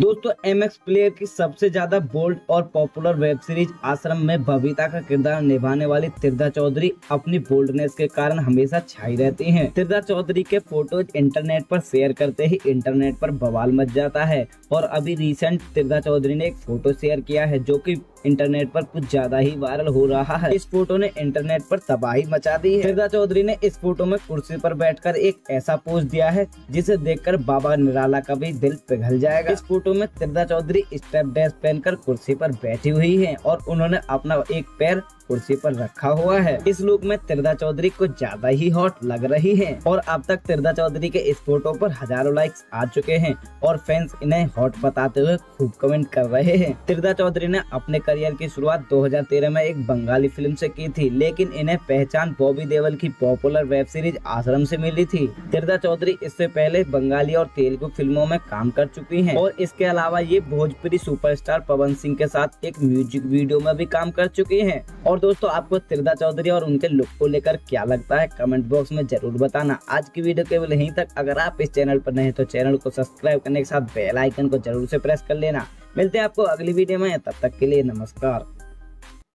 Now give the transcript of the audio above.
दोस्तों M x player की सबसे ज़्यादा बोल्ड और पॉपुलर वेब सीरीज़ आश्रम में बबीता का किरदार निभाने वाली तिरदा चौधरी अपनी बोल्डनेस के कारण हमेशा छाई रहती हैं। तिरदा चौधरी के फ़ोटोज़ इंटरनेट पर शेयर करते ही इंटरनेट पर बवाल मच जाता है और अभी रिसेंट तिरदा चौधरी ने एक फ़ोटो शेयर किया है जो कि इंटरनेट पर कुछ ज़्यादा ही वायरल हो रहा है। इस फ़ोटो ने इंटरनेट पर तबाही मचा दी है। फिरदा चौधरी ने इस फ़ोटो में कुर्सी पर बैठकर एक ऐसा पोज दिया है, जिसे देखकर बाबा निराला का भी दिल पिघल जाएगा। इस फ़ोटो में तिरदा चौधरी स्टेप ड्रेस पहनकर कुर्सी पर बैठी हुई है और उन्होंने अपना एक पैर कुर्सी पर रखा हुआ है। इस लुक में तिरदा चौधरी कुछ ज़्यादा ही हॉट लग रही है और अब तक तिरदा चौधरी के इस फ़ोटो पर हज़ारों लाइक्स आ चुके हैं और फैंस इन्हें हॉट बताते हुए खूब कमेंट कर रहे हैं। तिरदा चौधरी ने अपने करियर की शुरुआत 2013 में एक बंगाली फ़िल्म से की थी, लेकिन इन्हें पहचान बॉबी देवल की पॉपुलर वेब सीरीज़ आश्रम से मिली थी। तिरदा चौधरी इससे पहले बंगाली और तेलुगु फ़िल्मों में काम कर चुकी है और इसके अलावा ये भोजपुरी सुपरस्टार पवन सिंह के साथ एक म्यूज़िक वीडियो में भी काम कर चुकी हैं। और दोस्तों, आपको तिरदा चौधरी और उनके लुक को लेकर क्या लगता है? कमेंट बॉक्स में ज़रूर बताना। आज की वीडियो केवल यहीं तक। अगर आप इस चैनल पर नहीं तो चैनल को सब्सक्राइब करने के साथ बेल आइकन को ज़रूर से प्रेस कर लेना। मिलते हैं आपको अगली वीडियो में। तब तक के लिए नमस्कार।